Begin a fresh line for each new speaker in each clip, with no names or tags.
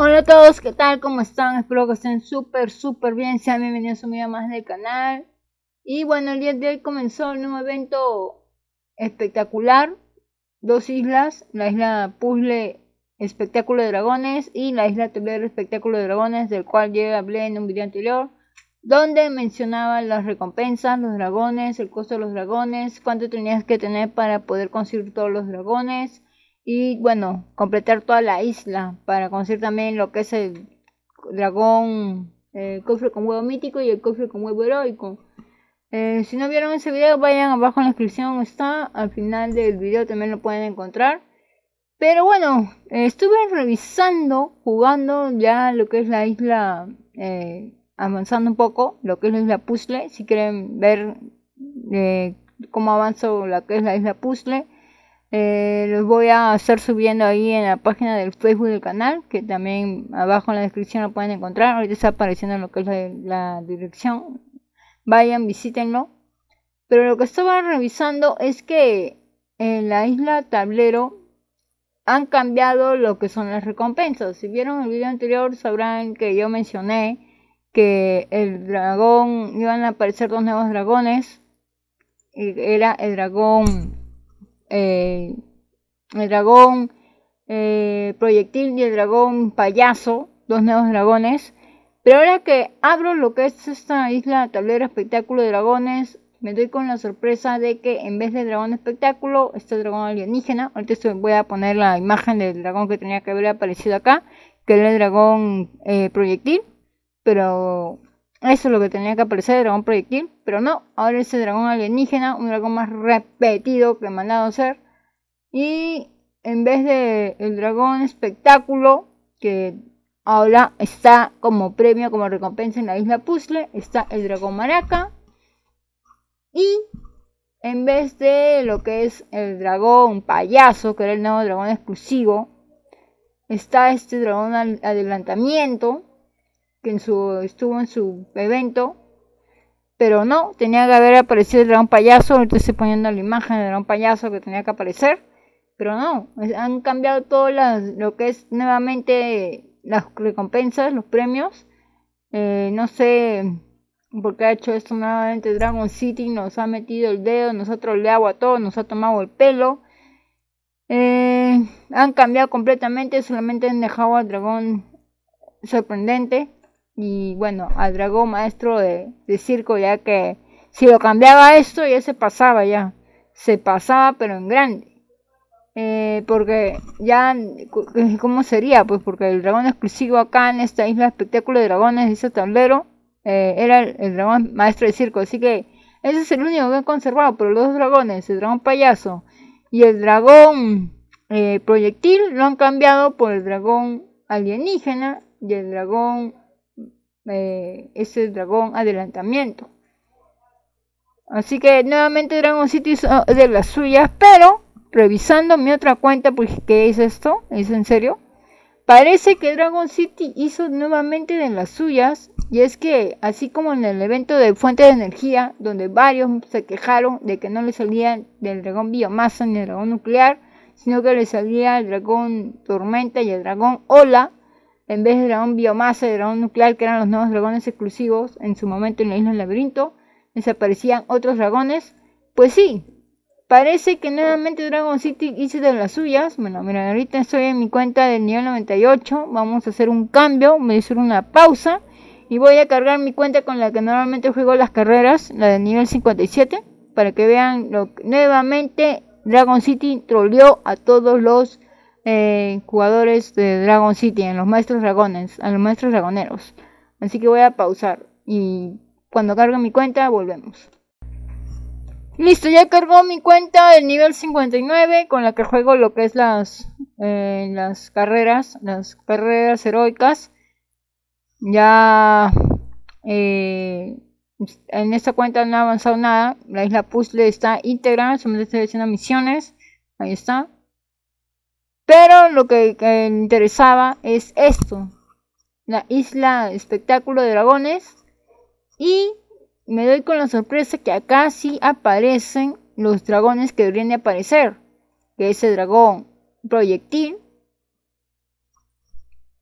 Hola a todos, ¿qué tal? ¿Cómo están? Espero que estén súper, súper bien. Sean bienvenidos a un video más del canal. Y bueno, el día de hoy comenzó un nuevo evento espectacular. Dos islas, la isla Puzzle Espectáculo de Dragones y la isla Tablero Espectáculo de Dragones, del cual ya hablé en un video anterior, donde mencionaba las recompensas, los dragones, el costo de los dragones, cuánto tenías que tener para poder conseguir todos los dragones y bueno, completar toda la isla para conseguir también lo que es el dragón, el cofre con huevo mítico y el cofre con huevo heroico. Eh, si no vieron ese video, vayan abajo en la descripción, está al final del video también lo pueden encontrar. Pero bueno, estuve revisando, jugando ya lo que es la isla, eh, avanzando un poco, lo que es la isla puzzle. Si quieren ver eh, cómo avanzo lo que es la isla puzzle, eh, los voy a estar subiendo ahí en la página del Facebook del canal, que también abajo en la descripción lo pueden encontrar. Ahorita está apareciendo lo que es la, dirección. Vayan, visítenlo. Pero lo que estaba revisando es que en la isla tablero han cambiado lo que son las recompensas. Si vieron el video anterior sabrán que yo mencioné que el dragón iban a aparecer dos nuevos dragones. Era el dragón, eh, el dragón eh, proyectil y el dragón payaso, dos nuevos dragones. Pero ahora que abro lo que es esta isla tablero espectáculo de dragones, me doy con la sorpresa de que en vez de dragón espectáculo, este dragón alienígena, ahorita voy a poner la imagen del dragón que tenía que haber aparecido acá, que era el dragón eh, proyectil, pero eso es lo que tenía que aparecer, el dragón proyectil, pero no, ahora es el dragón alienígena, un dragón más repetido que me han dado a hacer, y en vez de el dragón espectáculo, que ahora está como premio, como recompensa en la isla puzzle, está el dragón maraca, y en vez de lo que es el dragón payaso, que era el nuevo dragón exclusivo, está este dragón adelantamiento, que en su, estuvo en su evento, pero no, tenía que haber aparecido el dragón payaso, ahorita estoy poniendo la imagen del dragón payaso que tenía que aparecer, pero no, han cambiado todo lo que es nuevamente las recompensas, los premios, eh, no sé porque ha hecho esto nuevamente Dragon City, nos ha metido el dedo, nosotros le agua a todos, nos ha tomado el pelo. Eh, han cambiado completamente, solamente han dejado al dragón sorprendente y bueno, al dragón maestro de, circo, ya que si lo cambiaba esto ya se pasaba ya, se pasaba pero en grande. Eh, porque ya, ¿cómo sería? Pues porque el dragón exclusivo acá en esta isla espectáculo de dragones, ese tablero, eh, era el, dragón maestro de circo. Así que ese es el único que han conservado. Pero los dos dragones, el dragón payaso y el dragón eh, proyectil, lo han cambiado por el dragón alienígena y el dragón, eh, ese dragón adelantamiento. Así que nuevamente Dragon City es de las suyas, pero revisando mi otra cuenta, pues ¿qué es esto? ¿Es en serio? Parece que Dragon City hizo nuevamente de las suyas y es que, así como en el evento de Fuente de Energía, donde varios se quejaron de que no le salía del dragón biomasa ni el dragón nuclear, sino que le salía el dragón tormenta y el dragón ola, en vez del dragón biomasa y dragón nuclear, que eran los nuevos dragones exclusivos en su momento en la isla del laberinto, desaparecían otros dragones. Pues sí, parece que nuevamente Dragon City hizo de las suyas. Bueno, mira, ahorita estoy en mi cuenta del nivel 98. Vamos a hacer un cambio, a hacer una pausa y voy a cargar mi cuenta con la que normalmente juego las carreras, la de nivel 57, para que vean lo que nuevamente Dragon City troleó a todos los eh, jugadores de Dragon City, en los maestros dragones, a los maestros dragoneros. Así que voy a pausar y cuando cargue mi cuenta volvemos. Listo, ya cargó mi cuenta del nivel 59 con la que juego lo que es las, eh, las carreras, las carreras heroicas. Ya eh, en esta cuenta no ha avanzado nada. La isla puzzle está íntegra, solamente estoy haciendo misiones. Ahí está. Pero lo que, que interesaba es esto. La isla espectáculo de dragones. Y me doy con la sorpresa que acá sí aparecen los dragones que deberían de aparecer. Que es el dragón proyectil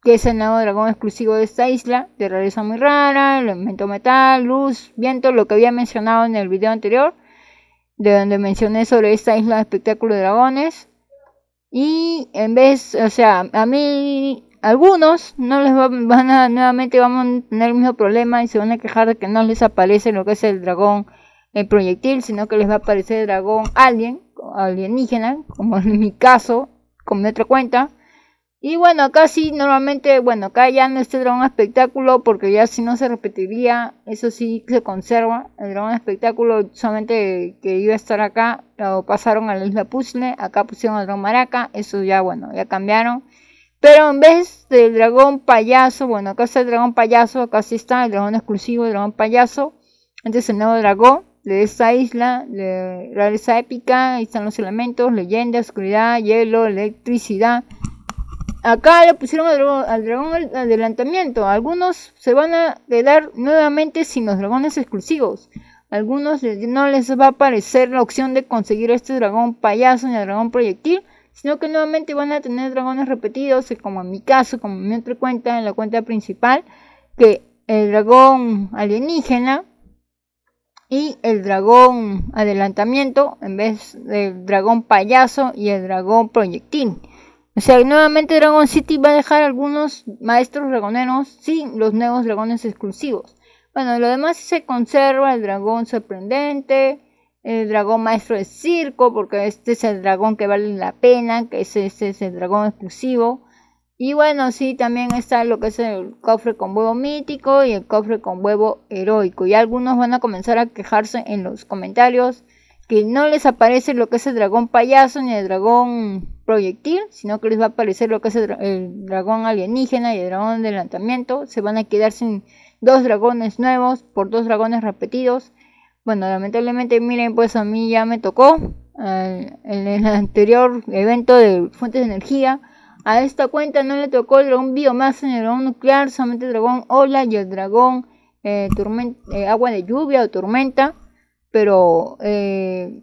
que es el nuevo dragón exclusivo de esta isla, de rareza muy rara, elemento metal, luz, viento, lo que había mencionado en el video anterior, de donde mencioné sobre esta isla de espectáculo de dragones. Y en vez, o sea, a mí, algunos no les van a, nuevamente vamos a tener el mismo problema y se van a quejar de que no les aparece lo que es el dragón, el proyectil, sino que les va a aparecer el dragón alien, alienígena, como en mi caso, con mi otra cuenta y bueno, acá sí, normalmente, bueno, acá ya no este dragón espectáculo, porque ya si no se repetiría, eso sí se conserva. El dragón espectáculo solamente que iba a estar acá, lo pasaron a la isla Puzzle, acá pusieron el dragón maraca, eso ya, bueno, ya cambiaron. Pero en vez del dragón payaso, bueno, acá está el dragón payaso, acá sí está el dragón exclusivo, el dragón payaso. Entonces el nuevo dragón de esta isla, de rareza épica, ahí están los elementos, leyenda, oscuridad, hielo, electricidad Acá le pusieron al dragón, adelantamiento. Algunos se van a quedar nuevamente sin los dragones exclusivos. Algunos no les va a aparecer la opción de conseguir este dragón payaso ni el dragón proyectil, sino que nuevamente van a tener dragones repetidos, como en mi caso, como en mi otra cuenta, en la cuenta principal, que el dragón alienígena y el dragón adelantamiento en vez del dragón payaso y el dragón proyectil. O sea, nuevamente Dragon City va a dejar algunos maestros dragoneros sin los nuevos dragones exclusivos. Bueno, lo demás se conserva el dragón sorprendente, el dragón maestro de circo, porque este es el dragón que vale la pena, que ese, es el dragón exclusivo. Y bueno, sí, también está lo que es el cofre con huevo mítico y el cofre con huevo heroico. Y algunos van a comenzar a quejarse en los comentarios que no les aparece lo que es el dragón payaso ni el dragón proyectil, sino que les va a aparecer lo que es el, dragón alienígena y el dragón de adelantamiento. Se van a quedar sin dos dragones nuevos por dos dragones repetidos. Bueno, lamentablemente, miren, pues a mí ya me tocó eh, en el anterior evento de fuentes de energía. A esta cuenta no le tocó el dragón biomasa ni el dragón nuclear, solamente el dragón ola y el dragón eh, eh, agua de lluvia o tormenta pero eh,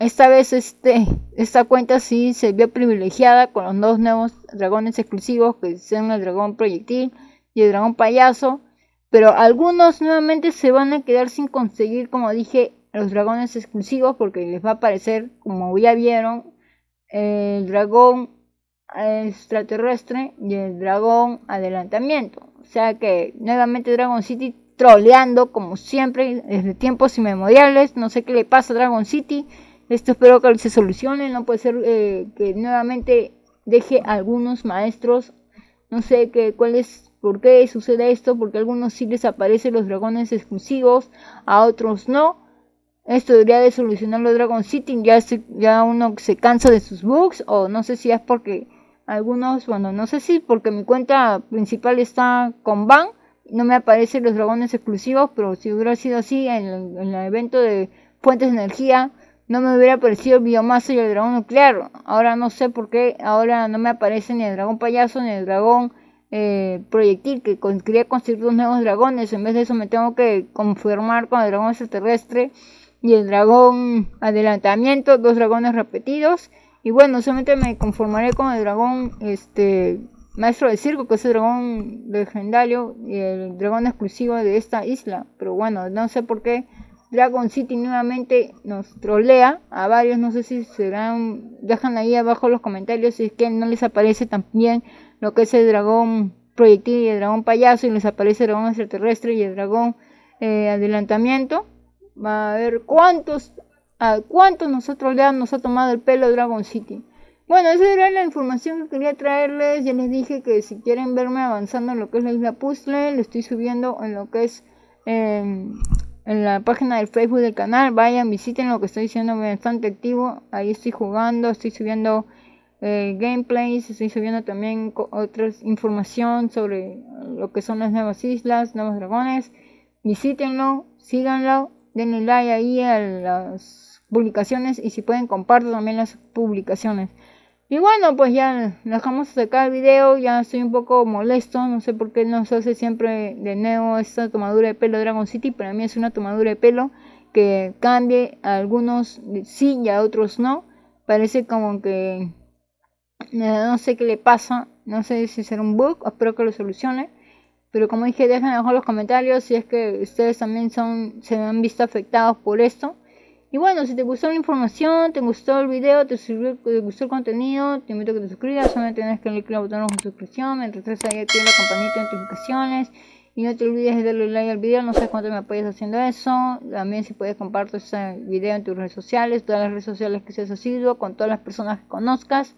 esta vez este, esta cuenta sí se vio privilegiada con los dos nuevos dragones exclusivos que son el dragón proyectil y el dragón payaso. Pero algunos nuevamente se van a quedar sin conseguir, como dije, los dragones exclusivos porque les va a aparecer, como ya vieron, el dragón extraterrestre y el dragón adelantamiento. O sea que nuevamente Dragon City troleando como siempre desde tiempos inmemoriales. No sé qué le pasa a Dragon City. Esto espero que se solucione. No puede ser eh, que nuevamente deje a algunos maestros. No sé qué, cuál es, por qué sucede esto. Porque a algunos sí les aparecen los dragones exclusivos, a otros no. Esto debería de solucionarlo Dragon City. Ya, ya uno se cansa de sus bugs. O no sé si es porque algunos, bueno, no sé si porque mi cuenta principal está con ban no me aparecen los dragones exclusivos, pero si hubiera sido así en el, evento de fuentes de energía, no me hubiera aparecido el biomasa y el dragón nuclear. Ahora no sé por qué, ahora no me aparece ni el dragón payaso ni el dragón eh, proyectil, que quería construir dos nuevos dragones. En vez de eso me tengo que confirmar con el dragón extraterrestre y el dragón adelantamiento, dos dragones repetidos. Y bueno, solamente me conformaré con el dragón este maestro de circo, que es el dragón legendario y el dragón exclusivo de esta isla. Pero bueno, no sé por qué Dragon City nuevamente nos trolea a varios. No sé si serán. Dejan ahí abajo los comentarios si es que no les aparece también lo que es el dragón proyectil y el dragón payaso. Y les aparece el dragón extraterrestre y el dragón eh, adelantamiento. Va a ver cuántos. A cuántos nosotros le nos ha tomado el pelo Dragon City. Bueno, esa era la información que quería traerles. Ya les dije que si quieren verme avanzando en lo que es la isla puzzle, lo estoy subiendo en lo que es em, en la página del Facebook del canal. Vayan, visiten lo que estoy diciendo bastante activo. Ahí estoy jugando, estoy subiendo eh, gameplays, estoy subiendo también otra información sobre lo que son las nuevas islas, nuevos dragones. Visítenlo, síganlo, denle like ahí a las publicaciones y si pueden compartan también las publicaciones. Y bueno, pues ya dejamos acá el video, ya estoy un poco molesto, no sé por qué nos hace siempre de nuevo esta tomadura de pelo Dragon City, para mí es una tomadura de pelo que cambie a algunos sí y a otros no. Parece como que no sé qué le pasa, No sé si será un bug, espero que lo solucione. Pero como dije, dejen abajo los comentarios si es que ustedes también son, se han visto afectados por esto. Y bueno, si te gustó la información, te gustó el video, te, gustó el contenido, te invito a que te suscribas. Solamente tienes que darle clic al botón de suscripción. Mientras estés ahí, activa la campanita de notificaciones. Y no te olvides de darle like al video, no sé cuánto me apoyas haciendo eso. También si puedes compartir este video en tus redes sociales, todas las redes sociales que seas asiduo, con todas las personas que conozcas.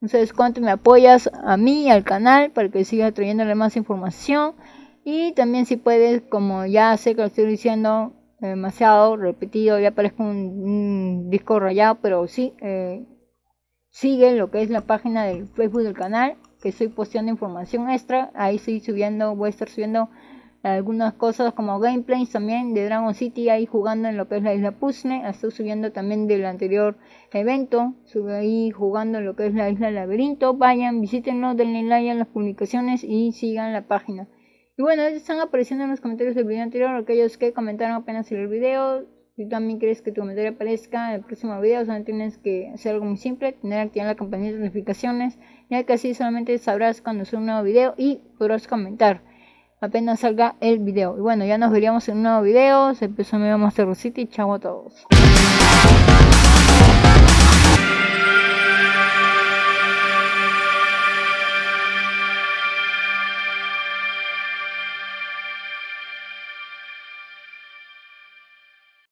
No sabes cuánto me apoyas a mí al canal para que siga trayéndole más información. Y también si puedes, como ya sé que lo estoy diciendo demasiado repetido, ya parezco un, disco rayado, pero sí, eh, sigue lo que es la página del Facebook del canal que estoy posteando información extra. Ahí estoy subiendo, voy a estar subiendo algunas cosas como gameplays también de Dragon City ahí jugando en lo que es la isla Puzzle. Estoy subiendo también del anterior evento. Sube ahí jugando en lo que es la isla Laberinto. Vayan, visítenlo, denle like a las publicaciones y sigan la página. Y bueno, están apareciendo en los comentarios del video anterior aquellos que comentaron apenas el video. Si tú también quieres que tu comentario aparezca en el próximo video, solamente tienes que hacer algo muy simple, tener activada la campanita de notificaciones, ya que así solamente sabrás cuando sube un nuevo video y podrás comentar apenas salga el video. Y bueno, ya nos veríamos en un nuevo video. Se empezó a Master City. Chao a todos.